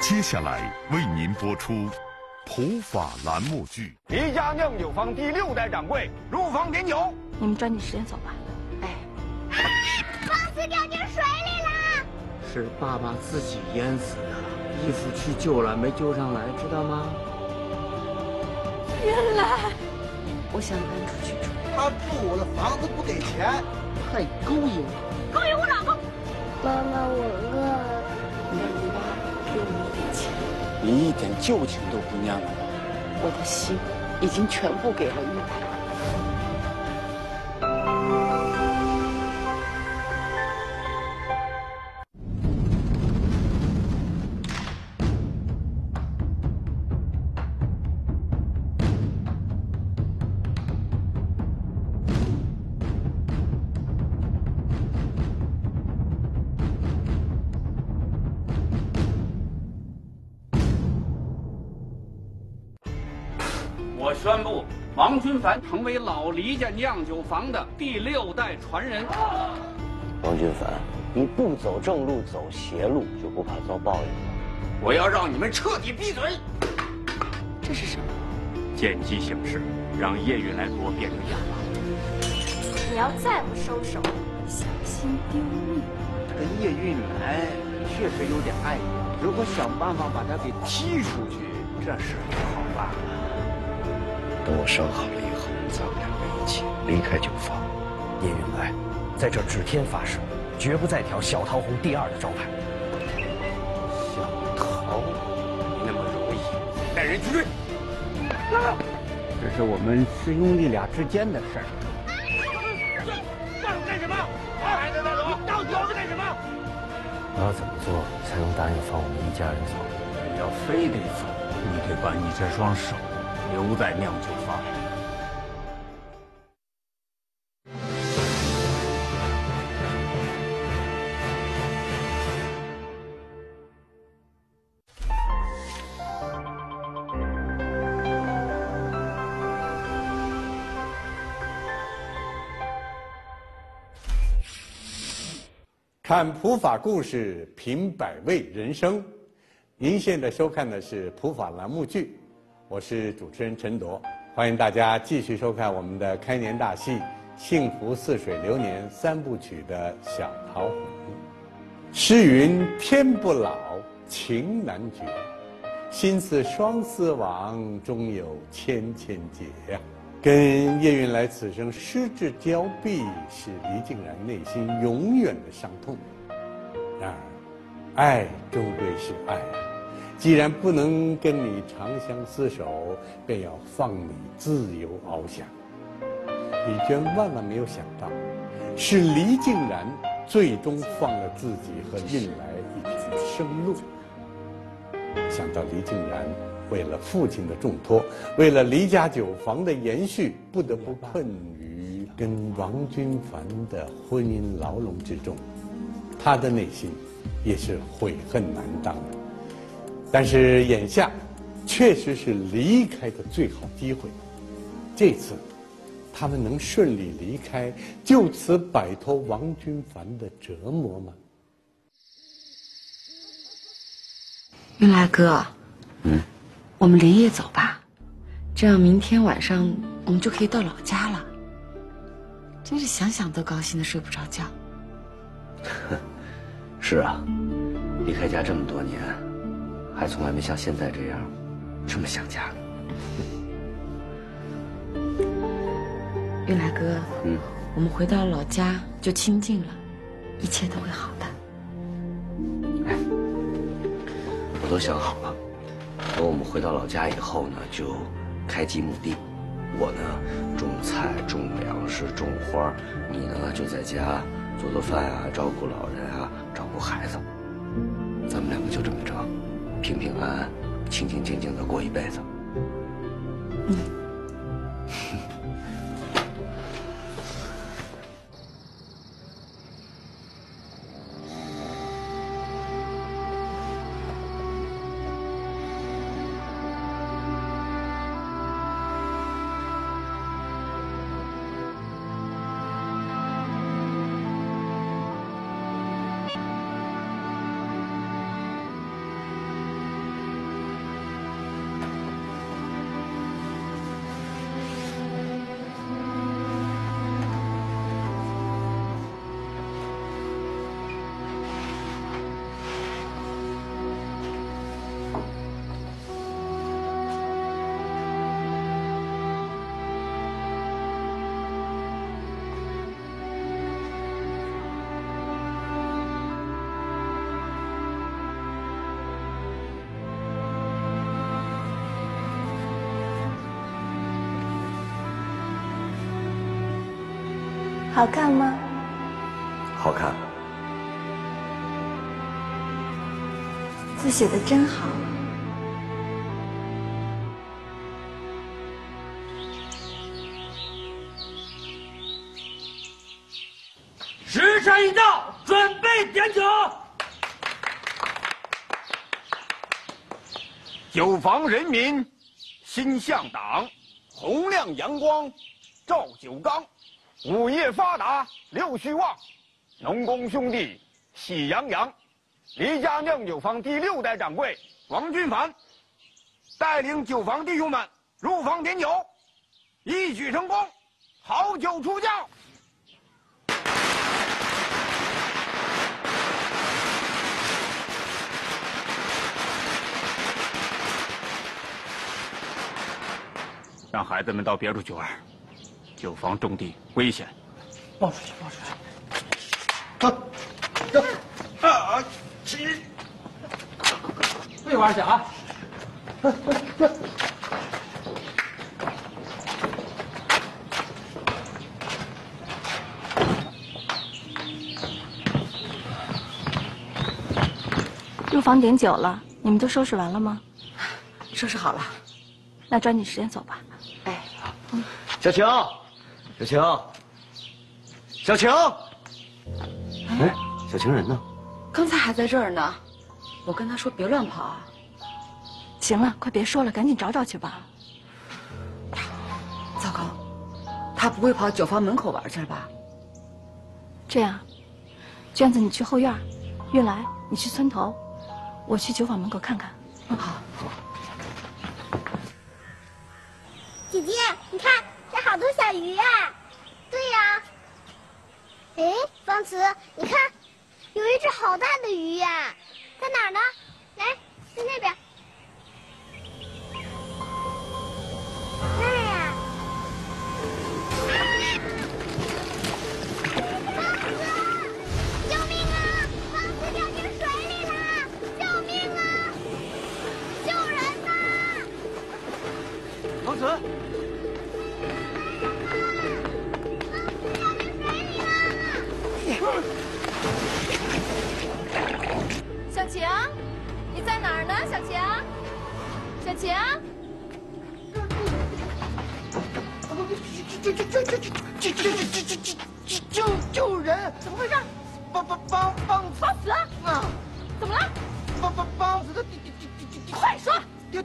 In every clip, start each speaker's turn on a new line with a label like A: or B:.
A: 接下来为您播出《普法》栏目剧。
B: 李家酿酒坊第六代掌柜入房点酒。
C: 你们抓紧时间走吧。哎，
D: 房子掉进水里了，
E: 是爸爸自己淹死的。义父去救了，没救上来，知道吗？
C: 原来，我想搬出去住。
F: 他住我的房子不给钱，
E: 太勾引了。
G: 妈妈，我饿了。
C: 让你妈给我一点钱。
E: 你一点旧情都不念了吗？
C: 我的心已经全部给了玉兰。
H: 凡成为老黎家酿酒坊的第六代传人。
I: 王俊凡，你不走正路，走邪路，就不怕遭报应吗？
H: 我要让你们彻底闭嘴！
C: 这是什么？
H: 见机行事，让叶运来给我变成哑巴。
D: 你要再不收手，小心丢命。
E: 这个叶运来确实有点碍眼，如果想办法把他给踢出去，这事就好办了。
I: 等我伤好了咱们两个一起离开酒坊。
J: 聂云来，在这指天发誓，绝不再挑小桃红第二的招牌。
E: 小桃，
H: 没那么容易，带人去追。
E: 这是我们师兄弟俩之间的事儿。
B: 放我干什么？把孩子带走！到底要干什么？
J: 我要怎么做才能答应放我们一家人走？
H: 你要非得走，你得把你这双手。留在酿酒坊。
K: 看普法故事，品百味人生。您现在收看的是普法栏目剧。我是主持人陈铎，欢迎大家继续收看我们的开年大戏《幸福似水流年》三部曲的《小桃红》。诗云：“天不老，情难绝，心似双丝网，终有千千结。”跟叶运来此生失之交臂，是黎静然内心永远的伤痛。然而，爱终归是爱。既然不能跟你长相厮守，便要放你自由翱翔。李娟万万没有想到，是黎静然最终放了自己和运来一条生路。想到黎静然为了父亲的重托，为了黎家酒坊的延续，不得不困于跟王君凡的婚姻牢笼之中，他的内心也是悔恨难当的。但是眼下，确实是离开的最好机会。这次，他们能顺利离开，就此摆脱王君凡的折磨吗？
C: 云来哥，
I: 嗯，
C: 我们连夜走吧，这样明天晚上我们就可以到老家了。真是想想都高兴的睡不着觉。
I: 是啊，离开家这么多年。还从来没像现在这样，这么想家呢。
C: 运来哥，
I: 嗯，
C: 我们回到老家就清静了，一切都会好的。
I: 哎，我都想好了，等我们回到老家以后呢，就开几亩地，我呢种菜、种粮食、种花，你呢就在家做做饭啊，照顾老人啊，照顾孩子。咱们两个就这么着。平平安安、清清静静的过一辈子。
C: 嗯。
D: 好看吗？
I: 好看。
D: 字写的真好。
E: 时辰已到，准备点酒。
F: 酒坊人民心向党，红亮阳光照酒缸，五业发达六虚旺，农工兄弟喜洋洋。李家酿酒坊第六代掌柜王俊凡，带领酒坊弟兄们入房点酒，一举成功，好酒出窖。让孩子们到别处去玩，酒房种地危险。
E: 抱出去，抱出去。啊，走，啊，起，别玩去啊！
D: 入房点酒了，你们都收拾完了吗？
C: 收拾好了，
D: 那抓紧时间走吧。
C: 哎，
I: 小晴，小晴，小晴，哎，小晴人呢？
C: 刚才还在这儿呢，我跟他说别乱跑啊。
D: 行了，快别说了，赶紧找找去吧。
C: 糟糕，他不会跑酒坊门口玩去了吧？
D: 这样，娟子你去后院，运来你去村头，我去酒坊门口看看。
C: 嗯，好。
G: 姐姐，你看这好多小鱼啊！对呀。哎，方慈，你看，有一只好大的鱼呀，在哪儿呢？来，在那边。那
D: 晴，你在哪儿呢？小晴，小晴，
B: 救救救救救救救救救救救救人！
D: 怎么回事？
B: 帮帮帮帮
D: 帮死
B: 啊！
D: 怎么了？
B: 帮帮帮死他！
D: 快说！
B: 掉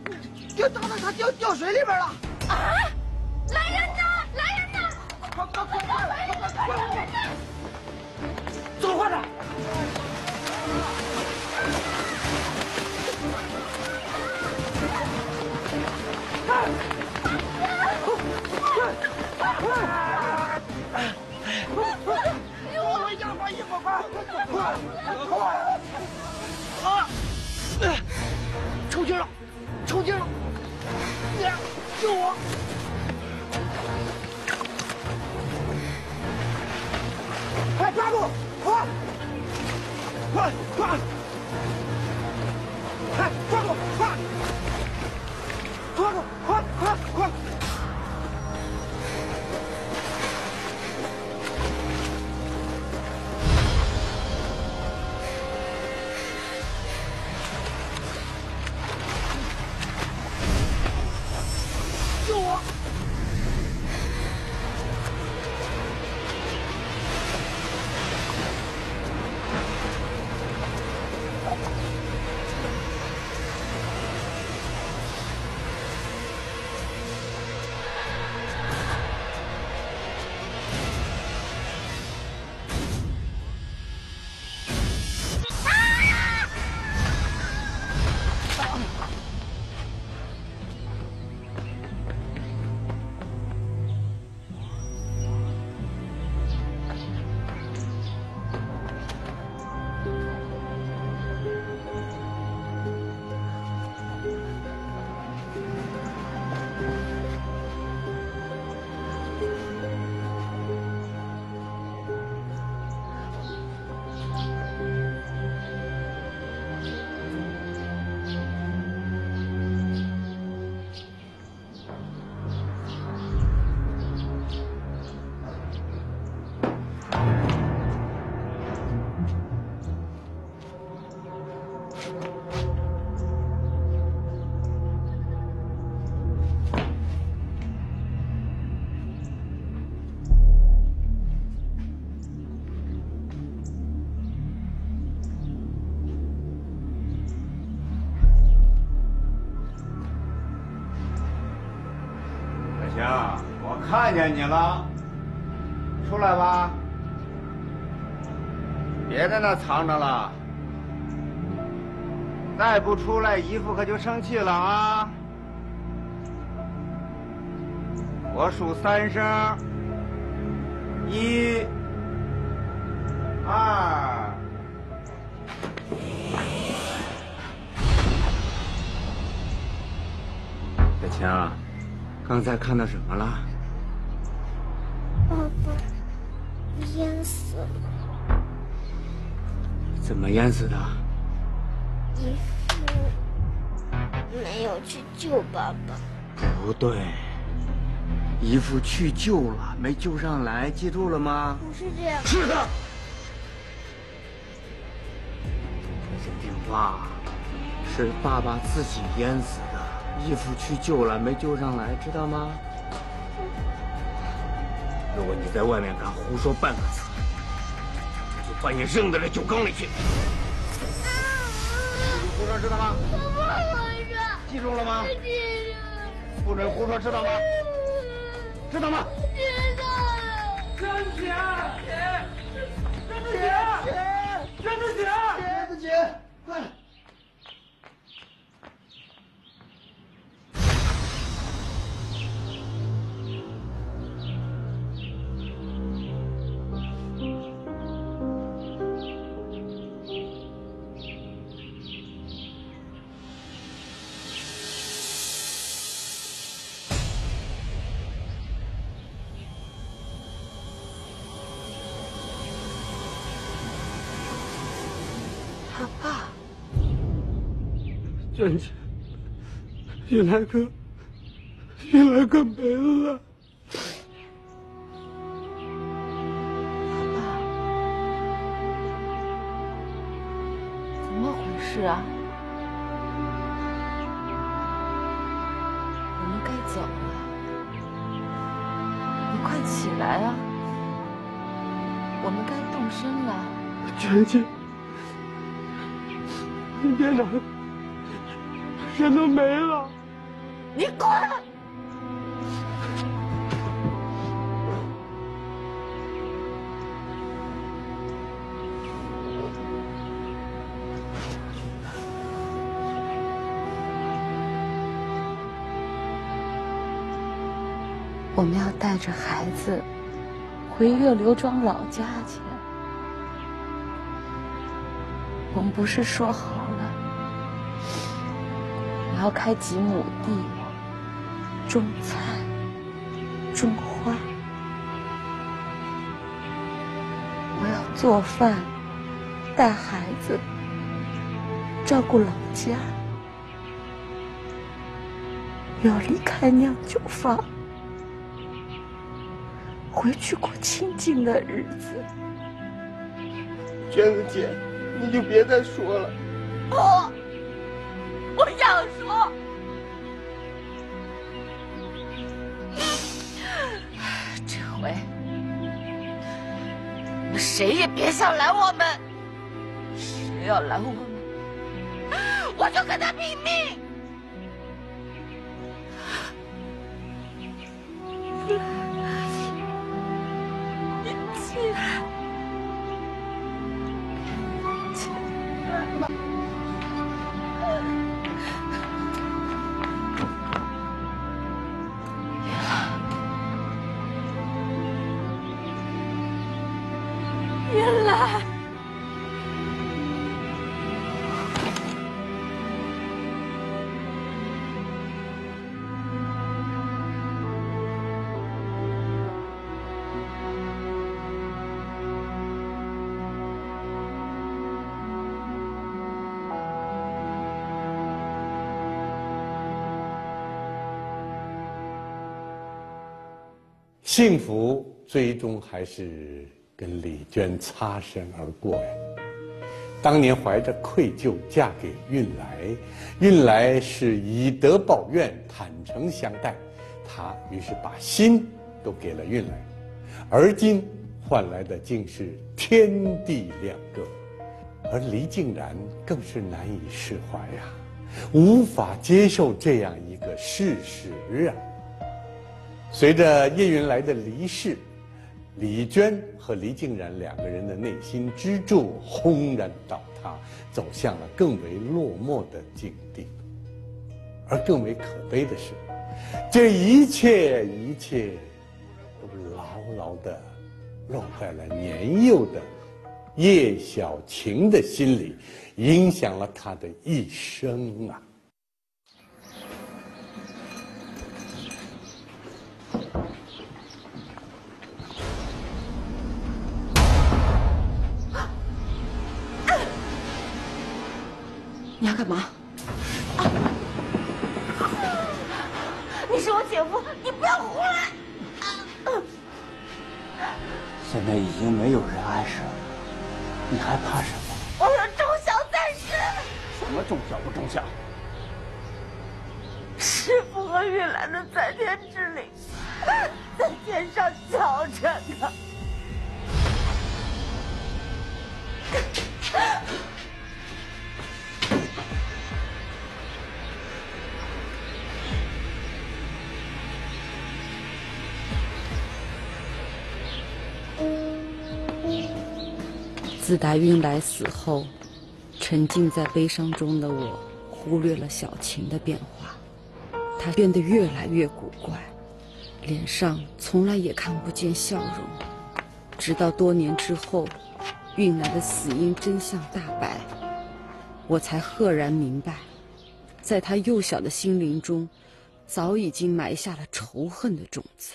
B: 掉到那他掉掉水里边了！
D: 啊！来人呐！来人呐！
B: 快快快快
D: 来人呐！快来人呐！
E: 走快点！
B: Fuck! 我
E: 看见你了，出来吧，别在那藏着了。再不出来，姨父可就生气了啊！我数三声，一、二。小强，刚才看到什么了？
G: 爸爸淹死了，
E: 怎么淹死的？
G: 姨父没有去救爸爸。
E: 不对，姨父去救了，没救上来，记住了吗？
G: 不是这样。
E: 是的。先听话，是爸爸自己淹死的，姨父去救了，没救上来，知道吗？如果你在外面敢胡说半个字，我就把你扔到这酒缸里去。胡说知道吗？
G: 我不胡说。
E: 记住了吗？
G: 记住。
E: 不准胡说，知道吗？知道吗？
G: 知道。
F: 张姐，姐，张子姐，张子姐，
B: 张子姐，快
F: 娟姐，云来哥，原来哥没了。
C: 着孩子回岳刘庄老家去。我们不是说好了，我要开几亩地，种菜，种花，我要做饭，带孩子，照顾老家，要离开酿酒坊，回去过清静的日子。
B: 娟子姐，你就别再说了。
C: 不，我要说。这回，你们谁也别想拦我们。谁要拦我们，我就跟他拼命。
K: 幸福最终还是跟李娟擦身而过呀。当年怀着愧疚嫁给运来，运来是以德报怨，坦诚相待，她于是把心都给了运来，而今换来的竟是天地两个，而黎静然更是难以释怀呀，无法接受这样一个事实啊。随着叶云来的离世，李娟和黎静然两个人的内心支柱轰然倒塌，走向了更为落寞的境地。而更为可悲的是，这一切一切都牢牢的落在了年幼的叶小晴的心里，影响了她的一生啊！
C: 你要干嘛？
F: 你是我姐夫，你不要胡来！
B: 现在已经没有人碍事了，你还怕什么？
F: 我要中孝在身。
B: 什么中孝不中孝？
F: 师傅和玉兰的在天之灵在天上瞧着呢。
C: 自打运来死后，沉浸在悲伤中的我，忽略了小晴的变化。她变得越来越古怪，脸上从来也看不见笑容。直到多年之后，运来的死因真相大白，我才赫然明白，在她幼小的心灵中，早已经埋下了仇恨的种子。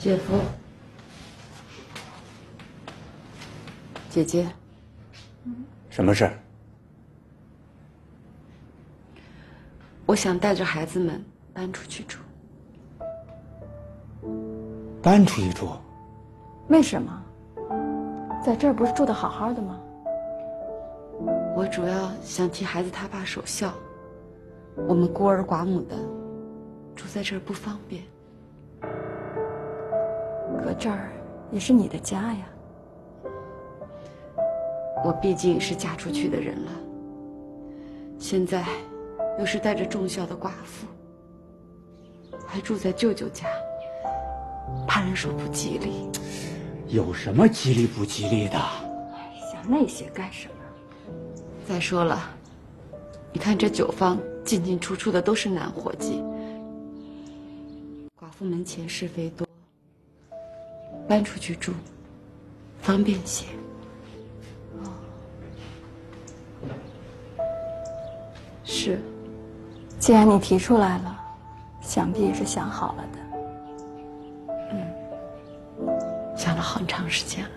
C: 姐夫，姐姐，
B: 什么事儿？
C: 我想带着孩子们搬出去住。
B: 搬出去住？
D: 为什么？在这儿不是住的好好的吗？
C: 我主要想替孩子他爸守孝。我们孤儿寡母的，住在这儿不方便。
D: 可这儿也是你的家呀。
C: 我毕竟是嫁出去的人了，现在又是带着重孝的寡妇，还住在舅舅家，怕人说不吉利。
B: 有什么吉利不吉利的？
D: 想那些干什么？
C: 再说了，你看这酒坊进进出出的都是男伙计，寡妇门前是非多。搬出去住，方便些。是，
D: 既然你提出来了，想必也是想好了的。
C: 嗯，想了很长时间了。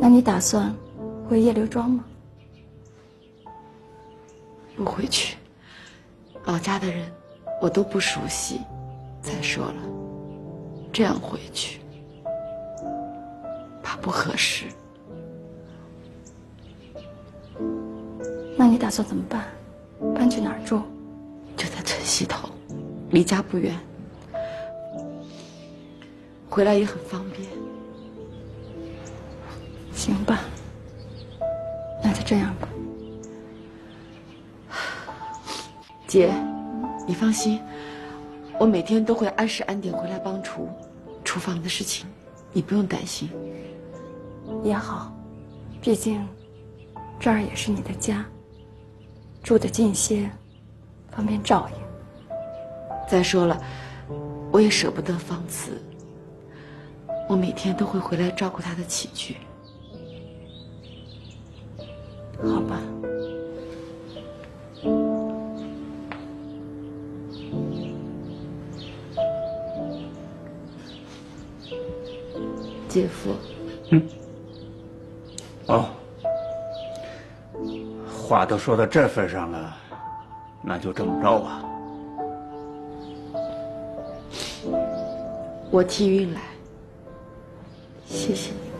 D: 那你打算回叶刘庄吗？
C: 不回去，老家的人我都不熟悉。再说了。这样回去，怕不合适。
D: 那你打算怎么办？搬去哪儿住？
C: 就在村西头，离家不远，回来也很方便。
D: 行吧，那就这样吧。
C: 姐，你放心，我每天都会按时按点回来帮厨。厨房的事情，你不用担心。
D: 也好，毕竟这儿也是你的家，住得近些，方便照应。
C: 再说了，我也舍不得方慈，我每天都会回来照顾他的起居。
D: 好吧。
C: 姐夫，
B: 嗯，哦，话都说到这份上了，那就这么着吧。
C: 我替运来，谢谢你。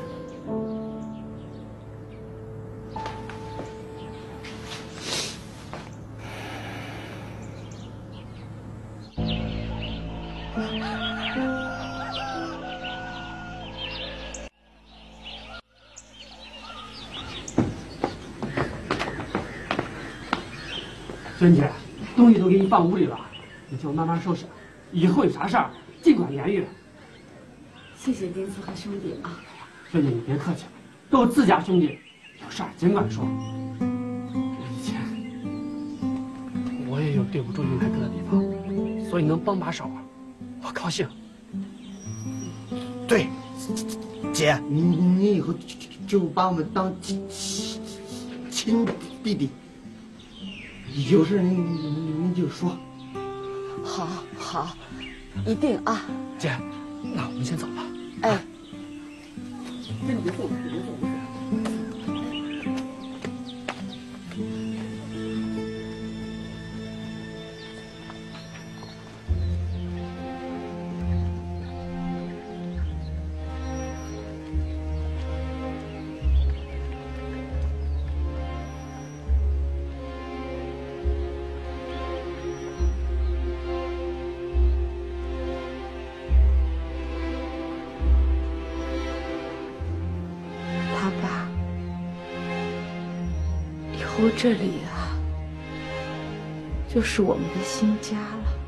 L: 娟姐，东西都给你放屋里了，你就慢慢收拾，以后有啥事儿尽管言语。
C: 谢谢丁子和兄弟啊！
L: 娟姐，你别客气，都是自家兄弟，有事儿尽管说。以前我也有对不住云台哥的地方，所以能帮把手，我高兴。
B: 对，姐，你你以后就把我们当亲亲弟弟，有事您您您就说。
C: 好，好，一定啊！
L: 姐，那我们先走吧。
C: 哎，
L: 那你别送，你别送。
C: 后这里啊，就是我们的新家了。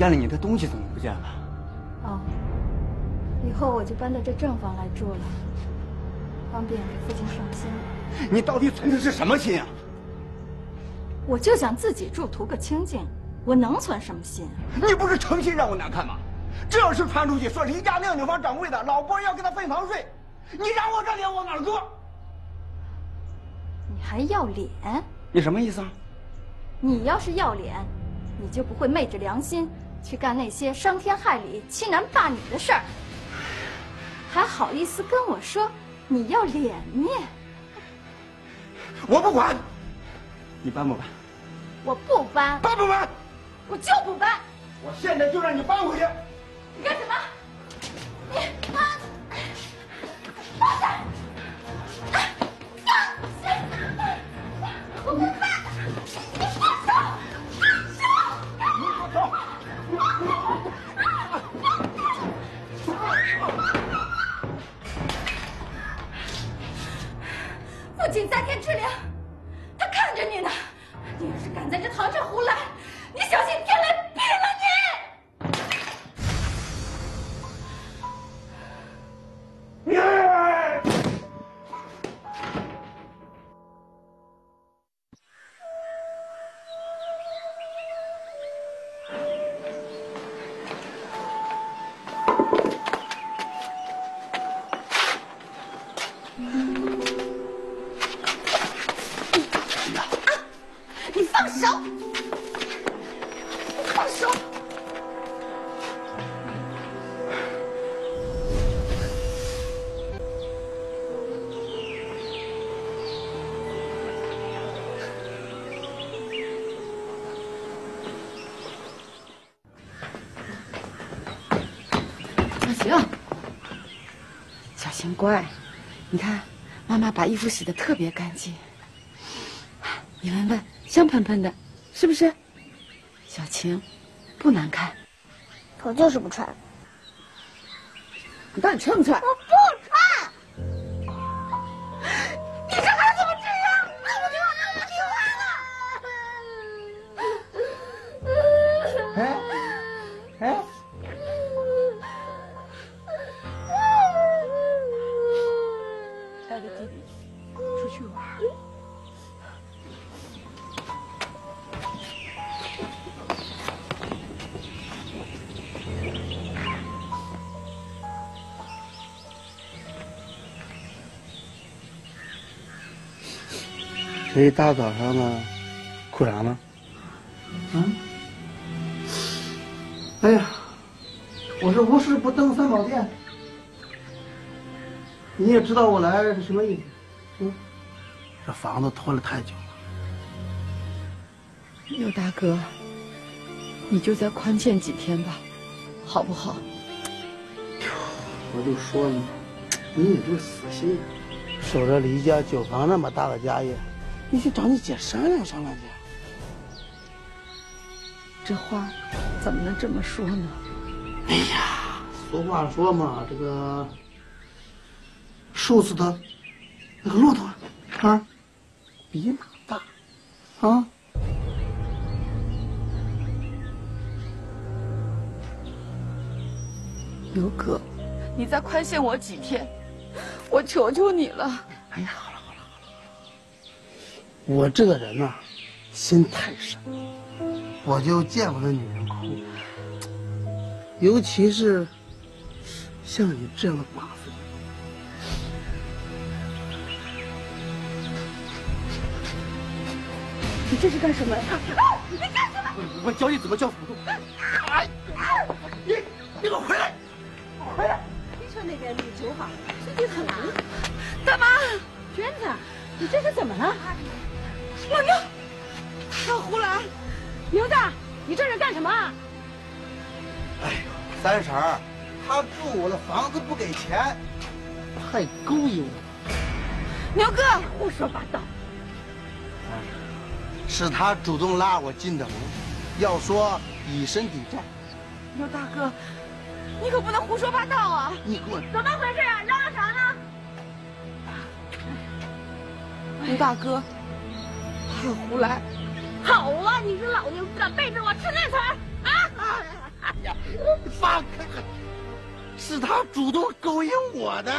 E: 房间里你的东西怎么不见了？
D: 哦，以后我就搬到这正房来住了，方便给父亲省心。
E: 你到底存的是什么心啊？
D: 我就想自己住，图个清静，我能存什么心？
E: 你不是诚心让我难看吗？这要是传出去，说李家酿酒坊掌柜的老伯要跟他分房睡，你让我这脸往哪儿搁？
D: 你还要脸？
E: 你什么意思啊？
D: 你要是要脸，你就不会昧着良心去干那些伤天害理、欺男霸女的事儿，还好意思跟我说你要脸面？
E: 我不管，你搬不搬？
D: 我不搬，
E: 搬不搬？
D: 我就不搬！
E: 我现在就让你搬回去！
D: 你干什么？小
C: 晴乖，你看，妈妈把衣服洗得特别干净，你闻闻，香喷喷的，是不是？小晴，不难看。
G: 我就是不穿。
C: 你到底穿不穿？
G: 我这
B: 一大早上的，哭啥呢？
L: 嗯？哎呀，我是无事不登三宝殿，
B: 你也知道我来是什么意思？嗯，这房子拖了太久了。
C: 刘大哥，你就再宽限几天吧，好不好？
B: 我就说你，你也就死心眼，守着李家酒坊那么大的家业，你去找你姐商量商量去。
C: 这话怎么能这么说呢？
B: 哎呀，俗话说嘛，这个瘦死的那个骆驼啊，比马大啊。
C: 刘哥，你再宽限我几天，我求求你了。
B: 哎呀，我这个人呐，心太善，我就见不得女人哭，尤其是像你这样的寡妇。
C: 你这是干什么呀？
F: 你干什么？
B: 我教你怎么叫辅助。哎，你你给我回来！回来！
M: 听说那边那个酒坊最近很忙。大妈，娟子，你这是怎么了？老牛，老胡兰，牛子，你这是干什么？
B: 哎呦，三婶儿，他住我的房子不给钱，太勾引我。
M: 牛哥，胡说八道。
B: 是他主动拉我进的门，要说以身抵债。
M: 牛大哥，你可不能胡说八道啊！
B: 你给我
M: 怎么回事啊？嚷嚷啥呢？
C: 牛大哥，胡来，
M: 好啊！你这老牛，敢背着我吃那词儿啊！
B: 哎呀，放开！是他主动勾引我的。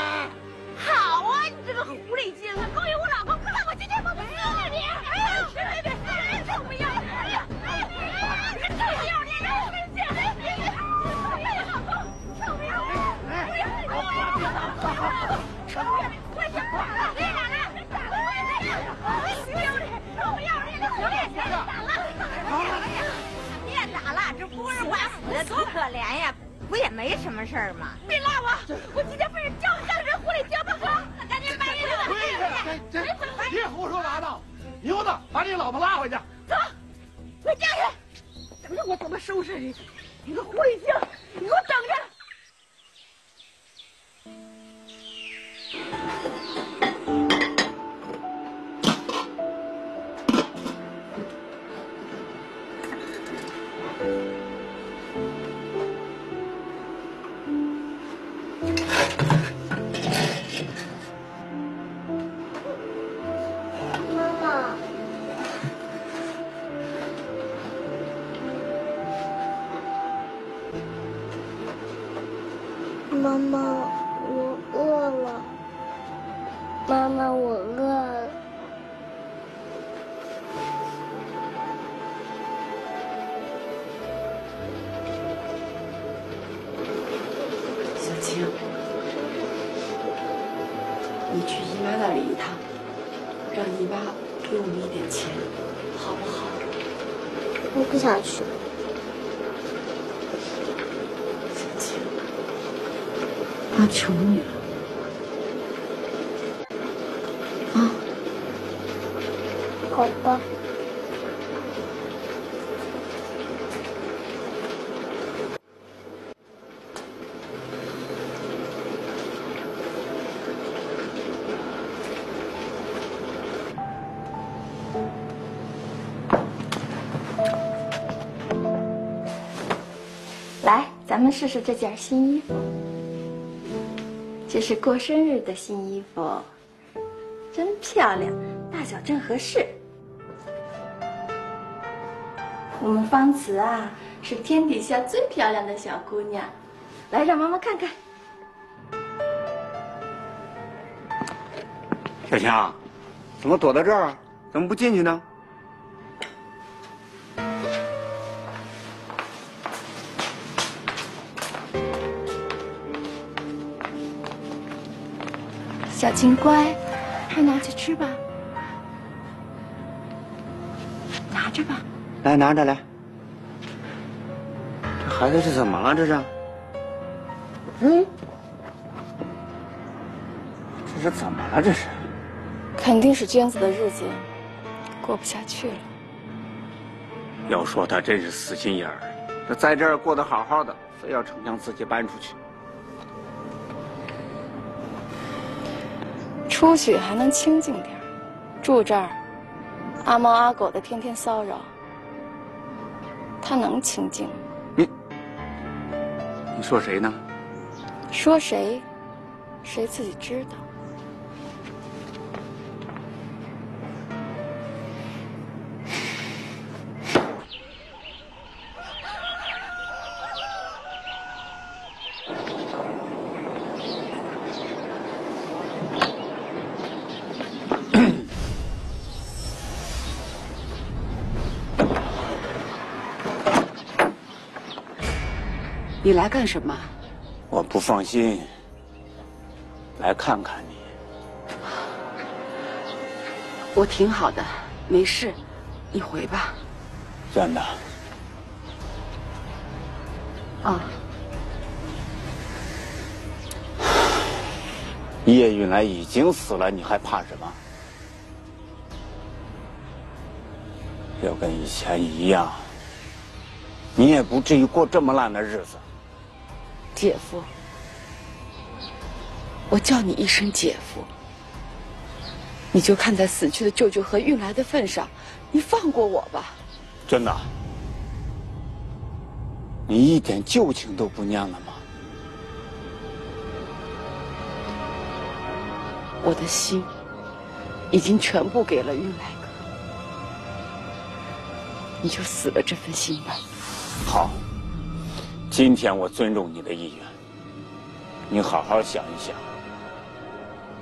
M: 好啊！你这个狐狸精，勾引我老公，看我今天我不撕了你！哎呀，别别别，
N: 怜呀！不也没什么事儿吗？
M: 别拉我！我今天非是叫你当人狐狸精不可！赶紧搬人了！
F: 这这，别胡说八道！牛子，把你老婆拉回去。
M: 走，回家去！等着我怎么收拾你！你个狐狸精，你给我等着！
D: 试试这件新衣服。这是过生日的新衣服，真漂亮，大小正合适。我们芳慈啊，是天底下最漂亮的小姑娘。来，让妈妈看看。
E: 小强，怎么躲到这儿？怎么不进去呢？
D: 小青乖，快拿去吃吧。拿着吧。
E: 来，拿着来。这孩子是怎么了？这是？嗯？这是怎么了？这是？
D: 肯定是娟子的日子过不下去了。
E: 要说他真是死心眼儿，这在这儿过得好好的，非要逞强自己搬出去。
D: 出去还能清静点住这儿，阿猫阿狗的天天骚扰，他能清静？
E: 你，你说谁呢？
D: 说谁，谁自己知道。
C: 你来干什么？
E: 我不放心，来看看你。
C: 我挺好的，没事，你回吧。
E: 真的？
C: 啊。
E: 叶运来已经死了，你还怕什么？要跟以前一样，你也不至于过这么烂的日子。
C: 姐夫，我叫你一声姐夫，你就看在死去的舅舅和运来的份上，你放过我吧。
E: 真的？你一点旧情都不念了吗？
C: 我的心已经全部给了运来哥，你就死了这份心吧。
E: 好。今天我尊重你的意愿，你好好想一想，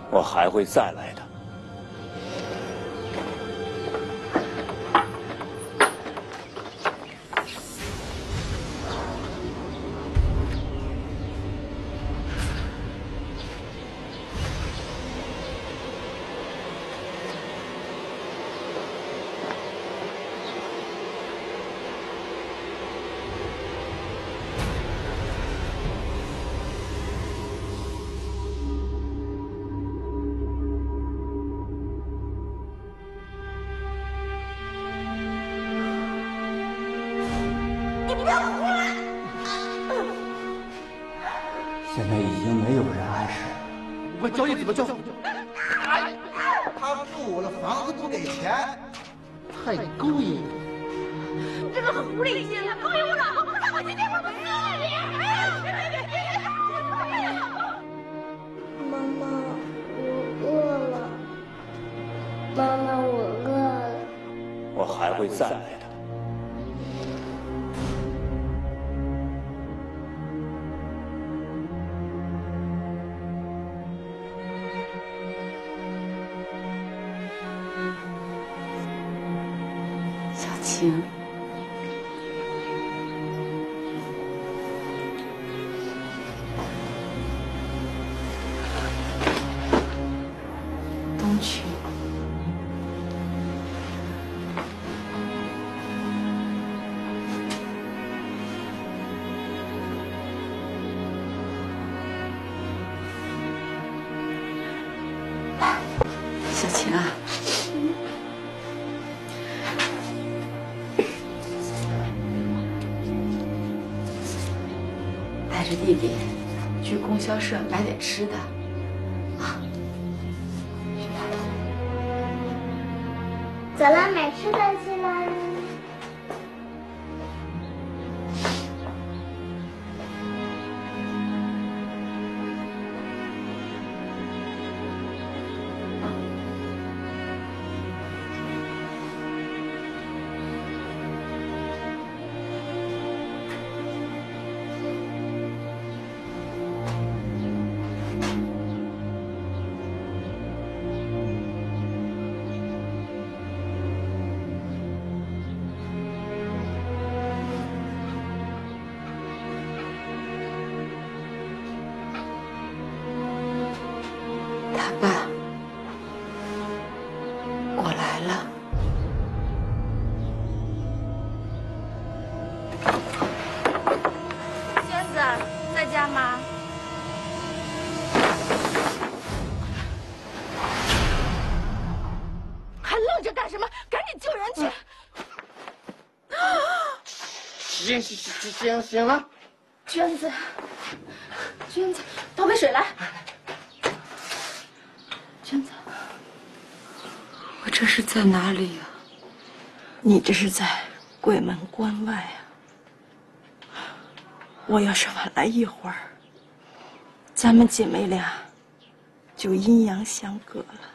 E: 我还会再来的。
C: 爹去供销社买点吃的，
B: 行行行行行了。
C: 娟子，娟子，倒杯水来。娟子，
D: 我这是在哪里呀？你这是在鬼门关外啊！我要是晚来一会儿，咱们姐妹俩就阴阳相隔了。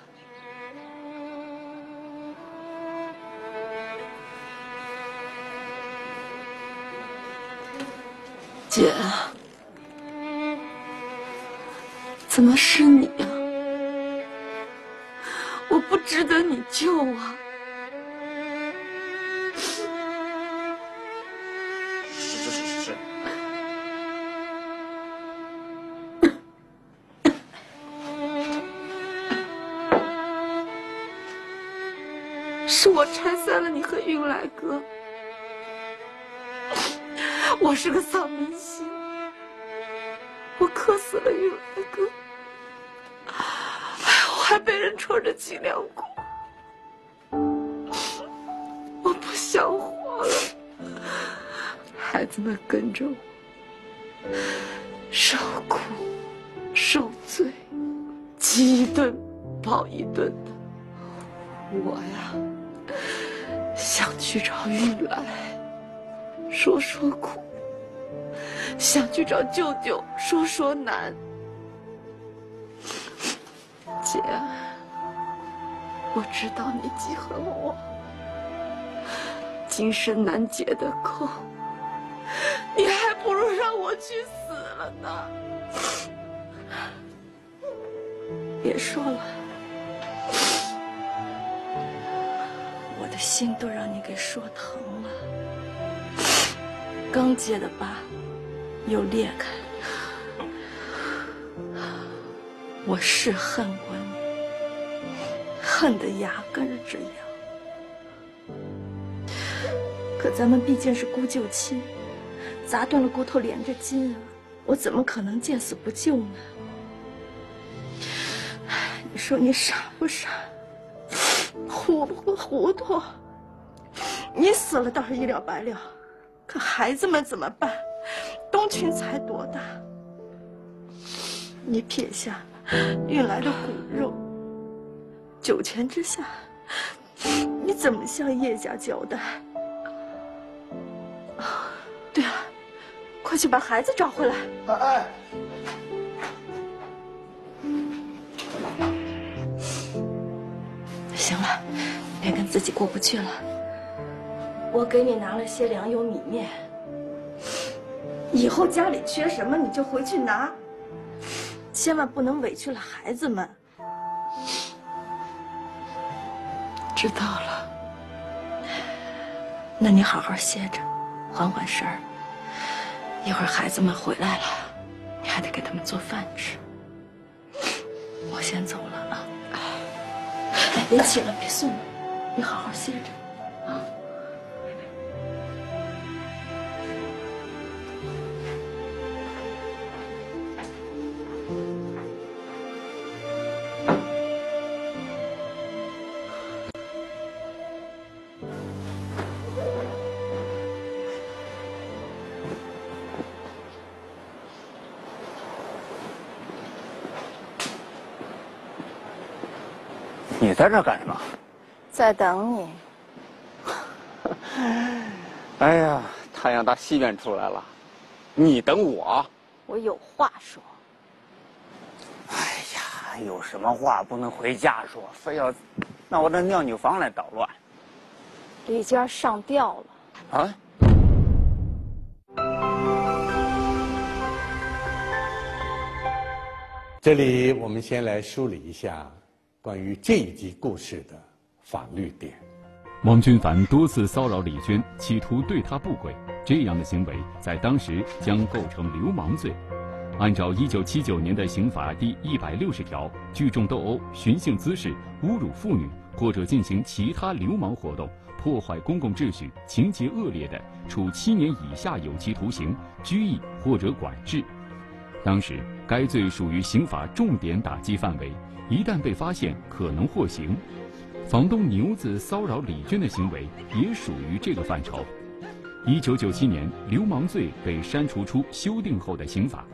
D: 姐，怎么是你啊？我不值得你救啊！
B: 是是是是。
D: 是我拆散了你和运来哥。我是个丧门星，我克死了运来哥，我还被人戳着脊梁骨，我不想活了。孩子们跟着我，受苦受罪，饥一顿饱一顿的。我呀，想去找玉来说说苦，想去找舅舅说说难。姐，我知道你记恨我，今生难解的扣，你还不如让我去死了呢。别说了。我的心都让你给说疼了，刚结的疤又裂开，我是恨过你，恨得牙根直痒。可咱们毕竟是姑舅亲，砸断了骨头连着筋啊，我怎么可能见死不救呢？你说你傻不傻？糊不糊涂？你死了倒是一了百了，可孩子们怎么办？东群才多大？你撇下运来的骨肉，九泉之下，你怎么向叶家交代？对了，快去把孩子找回来！
B: 哎。
D: 行了，别跟自己过不去了。我给你拿了些粮油米面，以后家里缺什么你就回去拿，千万不能委屈了孩子们。知道了。那你好好歇着，缓缓神儿。一会儿孩子们回来了，你还得给他们做饭吃。我先走了啊。哎别起了，别送了，你好好歇着，
E: 你在这干什么？
D: 在等你。
E: 哎呀，太阳打西边出来了，你等我？
D: 我有话说。
E: 哎呀，有什么话不能回家说，非要到我这尿女房来捣乱？
D: 李娟上吊了。
E: 啊？
K: 这里我们先来梳理一下关于这一集故事的法律点。
O: 王君凡多次骚扰李娟，企图对她不轨，这样的行为在当时将构成流氓罪。按照一九七九年的刑法第一百六十条，聚众斗殴、寻衅滋事、侮辱妇女或者进行其他流氓活动，破坏公共秩序，情节恶劣的，处七年以下有期徒刑、拘役或者管制。当时该罪属于刑法重点打击范围，一旦被发现，可能获刑。房东牛子骚扰李娟的行为也属于这个范畴。一九九七年，流氓罪被删除出修订后的刑法。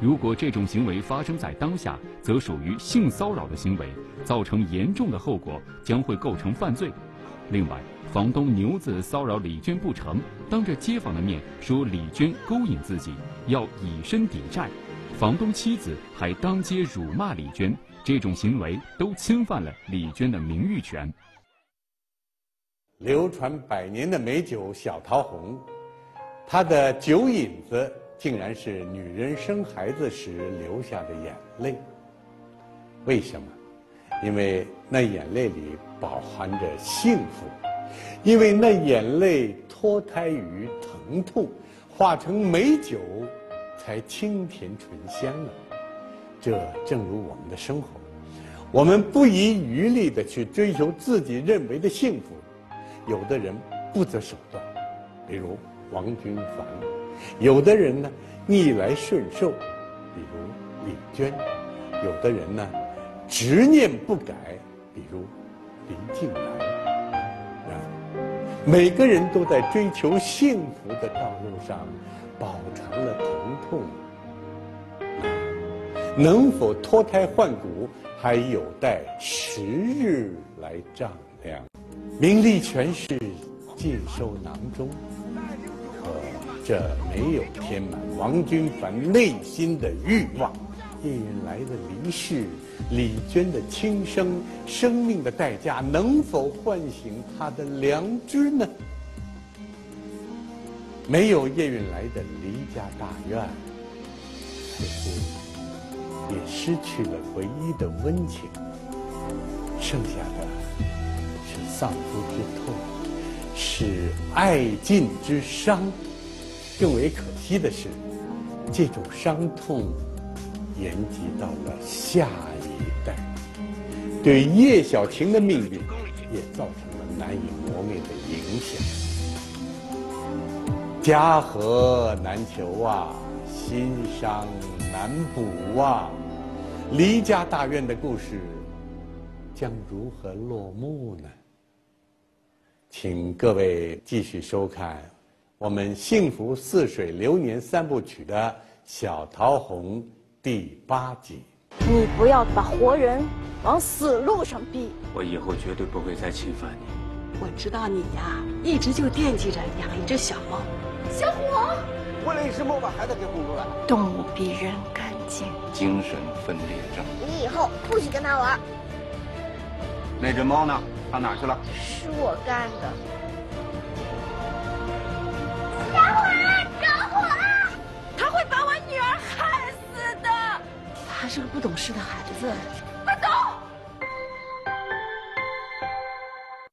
O: 如果这种行为发生在当下，则属于性骚扰的行为，造成严重的后果，将会构成犯罪。另外，房东牛子骚扰李娟不成，当着街坊的面说李娟勾引自己，要以身抵债，房东妻子还当街辱骂李娟，这种行为都侵犯了李娟的名誉权。
K: 流传百年的美酒小桃红，它的酒引子。竟然是女人生孩子时流下的眼泪。为什么？因为那眼泪里饱含着幸福，因为那眼泪脱胎于疼痛，化成美酒，才清甜醇香啊！这正如我们的生活，我们不遗余力的去追求自己认为的幸福，有的人不择手段，比如王君凡。有的人呢逆来顺受，比如李娟；有的人呢执念不改，比如林静然。每个人都在追求幸福的道路上饱尝了疼痛，能否脱胎换骨，还有待时日来丈量。名利权势尽收囊中。可这没有填满王君凡内心的欲望。叶云来的离世，李娟的轻生，生命的代价能否唤醒他的良知呢？没有叶云来的离家大院，似乎也失去了唯一的温情。剩下的是丧夫之痛，是爱尽之伤。更为可惜的是，这种伤痛延及到了下一代，对叶小晴的命运也造成了难以磨灭的影响。家和难求啊，心伤难补啊，离家大院的故事将如何落幕呢？请各位继续收看。我们幸福似水流年三部曲的小桃红第八集。
P: 你不要把活人往死路上逼。
H: 我以后绝对不会再侵犯你。
P: 我知道你呀，一直就惦记着养一只小猫。
D: 小虎，
F: 为了一只猫把孩子给哄出来。
P: 动物比人干净。
H: 精神分裂症。
G: 你以后不许跟他玩。
E: 那只猫呢？它哪去了？
G: 是我干的。
M: 着火了！着火了！
P: 他会把我女儿害死的。他是个不懂事的孩子。